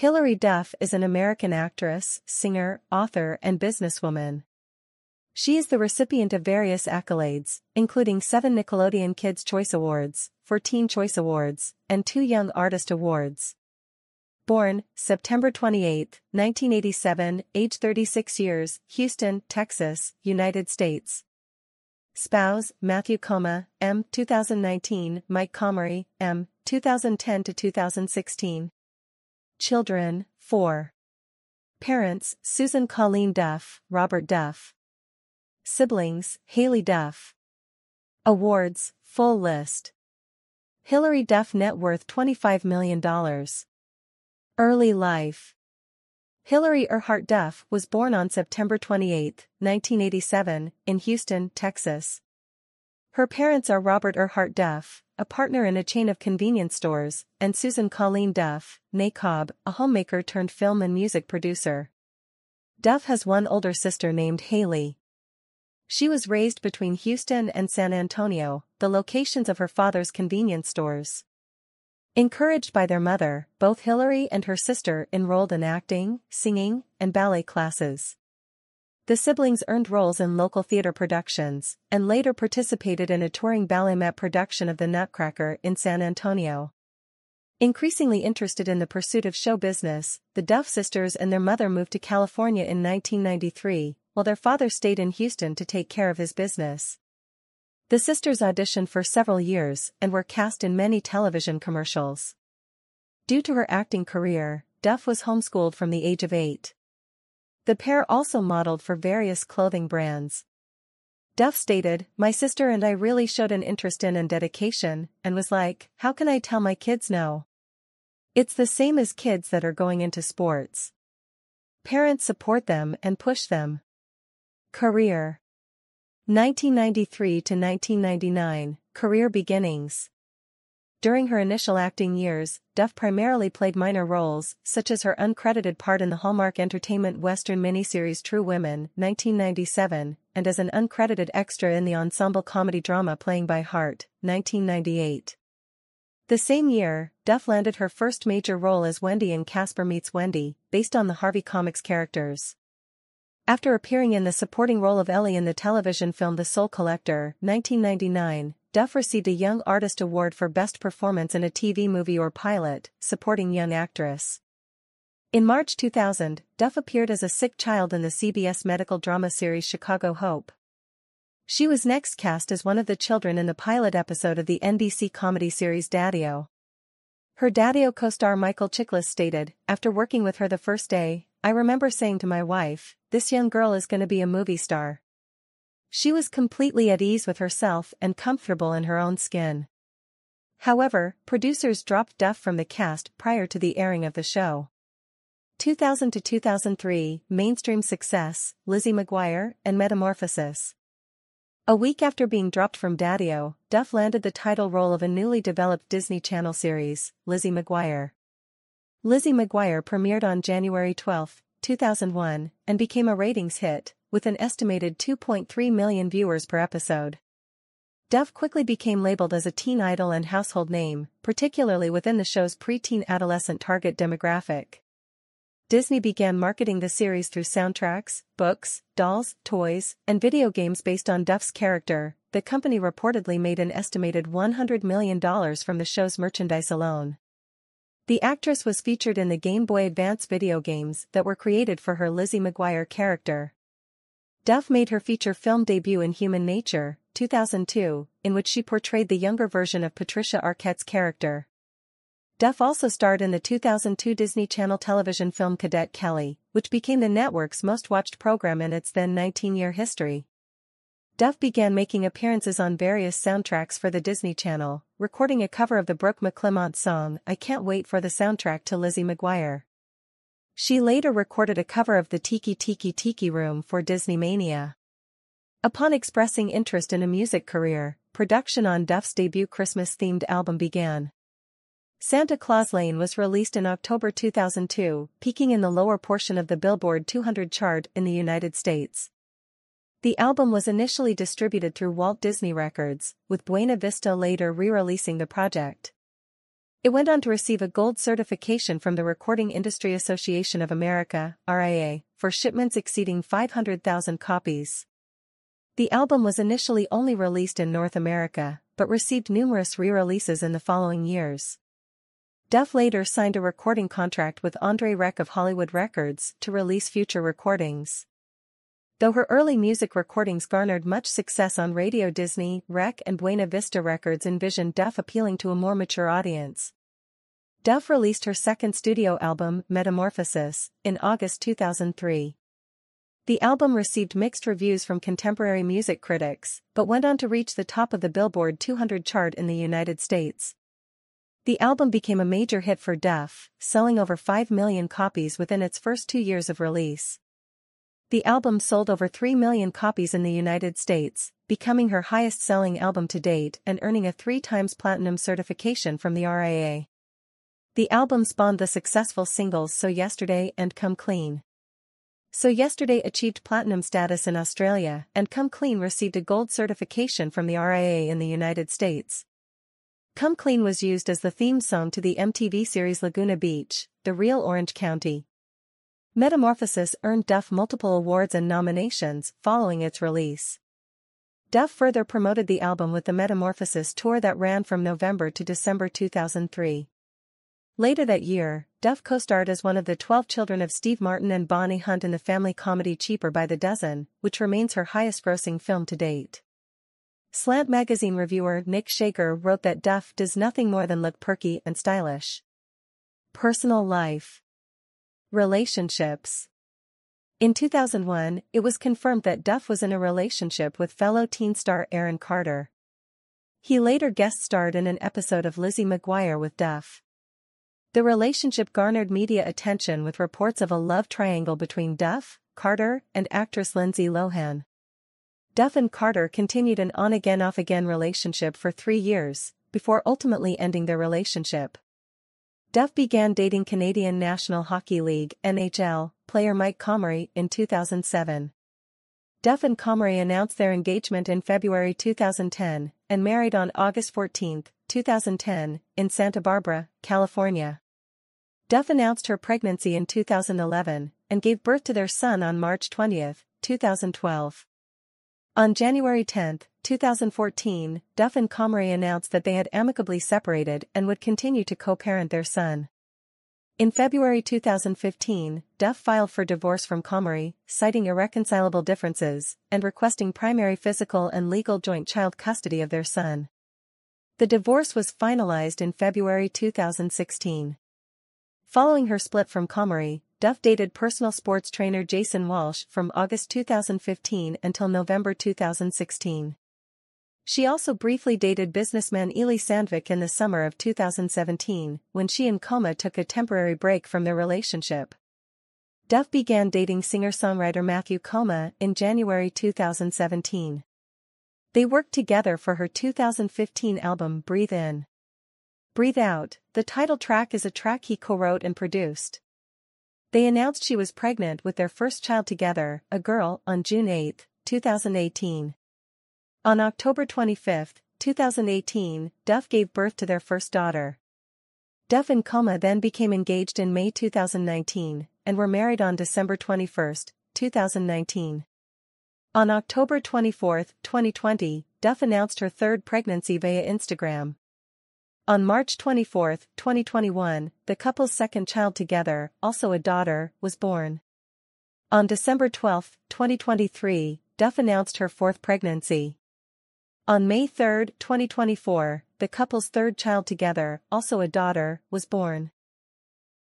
Hilary Duff is an American actress, singer, author, and businesswoman. She is the recipient of various accolades, including seven Nickelodeon Kids' Choice Awards, 14 Choice Awards, and two Young Artist Awards. Born, September 28, 1987, age 36 years, Houston, Texas, United States. Spouse, Matthew Koma, M. 2019, Mike Comrie, M. 2010 to 2016. Children, 4. Parents, Susan Colleen Duff, Robert Duff. Siblings, Haylie Duff. Awards, full list. Hilary Duff net worth $25 million. Early life. Hilary Erhardt Duff was born on September 28, 1987, in Houston, Texas. Her parents are Robert Erhardt Duff, a partner in a chain of convenience stores, and Susan Colleen Duff, née Cobb, a homemaker turned film and music producer. Duff has one older sister named Haylie. She was raised between Houston and San Antonio, the locations of her father's convenience stores. Encouraged by their mother, both Hilary and her sister enrolled in acting, singing, and ballet classes. The siblings earned roles in local theater productions, and later participated in a touring ballet production of The Nutcracker in San Antonio. Increasingly interested in the pursuit of show business, the Duff sisters and their mother moved to California in 1993, while their father stayed in Houston to take care of his business. The sisters auditioned for several years and were cast in many television commercials. Due to her acting career, Duff was homeschooled from the age of eight. The pair also modeled for various clothing brands. Duff stated, My sister and I really showed an interest in and dedication, and was like, how can I tell my kids no? It's the same as kids that are going into sports. Parents support them and push them. Career 1993 to 1999, Career Beginnings During her initial acting years, Duff primarily played minor roles, such as her uncredited part in the Hallmark Entertainment Western miniseries True Women, 1997, and as an uncredited extra in the ensemble comedy drama Playing by Heart, 1998. The same year, Duff landed her first major role as Wendy in Casper Meets Wendy, based on the Harvey Comics characters. After appearing in the supporting role of Ellie in the television film The Soul Collector, 1999, Duff received a Young Artist Award for Best Performance in a TV Movie or Pilot, supporting young actress. In March 2000, Duff appeared as a sick child in the CBS medical drama series Chicago Hope. She was next cast as one of the children in the pilot episode of the NBC comedy series Daddy-O. Her Daddy-O co-star Michael Chiklis stated, after working with her the first day, I remember saying to my wife, this young girl is going to be a movie star. She was completely at ease with herself and comfortable in her own skin. However, producers dropped Duff from the cast prior to the airing of the show. 2000 to 2003, mainstream success, Lizzie McGuire, and Metamorphosis. A week after being dropped from Daddy-O, Duff landed the title role of a newly developed Disney Channel series, Lizzie McGuire. Lizzie McGuire premiered on January 12, 2001, and became a ratings hit, with an estimated 2.3 million viewers per episode. Duff quickly became labeled as a teen idol and household name, particularly within the show's preteen adolescent target demographic. Disney began marketing the series through soundtracks, books, dolls, toys, and video games based on Duff's character. The company reportedly made an estimated $100 million from the show's merchandise alone. The actress was featured in the Game Boy Advance video games that were created for her Lizzie McGuire character. Duff made her feature film debut in Human Nature, 2002, in which she portrayed the younger version of Patricia Arquette's character. Duff also starred in the 2002 Disney Channel television film Cadet Kelly, which became the network's most watched program in its then 19-year history. Duff began making appearances on various soundtracks for the Disney Channel, recording a cover of the Brooke McClymont song I Can't Wait for the soundtrack to Lizzie McGuire. She later recorded a cover of the Tiki Tiki Tiki Room for Disney Mania. Upon expressing interest in a music career, production on Duff's debut Christmas-themed album began. Santa Claus Lane was released in October 2002, peaking in the lower portion of the Billboard 200 chart in the United States. The album was initially distributed through Walt Disney Records, with Buena Vista later re-releasing the project. It went on to receive a gold certification from the Recording Industry Association of America, RIA, for shipments exceeding 500,000 copies. The album was initially only released in North America, but received numerous re-releases in the following years. Duff later signed a recording contract with Andre Recke of Hollywood Records to release future recordings. Though her early music recordings garnered much success on radio Disney, Recke and Buena Vista Records envisioned Duff appealing to a more mature audience. Duff released her second studio album, Metamorphosis, in August 2003. The album received mixed reviews from contemporary music critics, but went on to reach the top of the Billboard 200 chart in the United States. The album became a major hit for Duff, selling over 5 million copies within its first two years of release. The album sold over 3 million copies in the United States, becoming her highest-selling album to date and earning a three times platinum certification from the RIAA. The album spawned the successful singles So Yesterday and Come Clean. So Yesterday achieved platinum status in Australia and Come Clean received a gold certification from the RIAA in the United States. Come Clean was used as the theme song to the MTV series Laguna Beach, The Real Orange County. Metamorphosis earned Duff multiple awards and nominations following its release. Duff further promoted the album with the Metamorphosis tour that ran from November to December 2003. Later that year, Duff co-starred as one of the 12 children of Steve Martin and Bonnie Hunt in the family comedy Cheaper by the Dozen, which remains her highest-grossing film to date. Slant magazine reviewer Nick Schager wrote that Duff does nothing more than look perky and stylish. Personal life Relationships In 2001, it was confirmed that Duff was in a relationship with fellow teen star Aaron Carter. He later guest starred in an episode of Lizzie McGuire with Duff. The relationship garnered media attention with reports of a love triangle between Duff, Carter, and actress Lindsay Lohan. Duff and Carter continued an on-again off-again relationship for three years, before ultimately ending their relationship. Duff began dating Canadian National Hockey League NHL, player Mike Comrie in 2007. Duff and Comrie announced their engagement in February 2010 and married on August 14, 2010, in Santa Barbara, California. Duff announced her pregnancy in 2011 and gave birth to their son on March 20, 2012. On January 10, 2014, Duff and Comrie announced that they had amicably separated and would continue to co-parent their son. In February 2015, Duff filed for divorce from Comrie, citing irreconcilable differences and requesting primary physical and legal joint child custody of their son. The divorce was finalized in February 2016. Following her split from Comrie, Duff dated personal sports trainer Jason Walsh from August 2015 until November 2016. She also briefly dated businessman Ely Sandvik in the summer of 2017, when she and Koma took a temporary break from their relationship. Duff began dating singer-songwriter Matthew Koma in January 2017. They worked together for her 2015 album Breathe In. Breathe Out, the title track is a track he co-wrote and produced. They announced she was pregnant with their first child together, a girl, on June 8, 2018. On October 25, 2018, Duff gave birth to their first daughter. Duff and Koma then became engaged in May 2019 and were married on December 21, 2019. On October 24, 2020, Duff announced her third pregnancy via Instagram. On March 24, 2021, the couple's second child together, also a daughter, was born. On December 12, 2023, Duff announced her fourth pregnancy. On May 3, 2024, the couple's third child together, also a daughter, was born.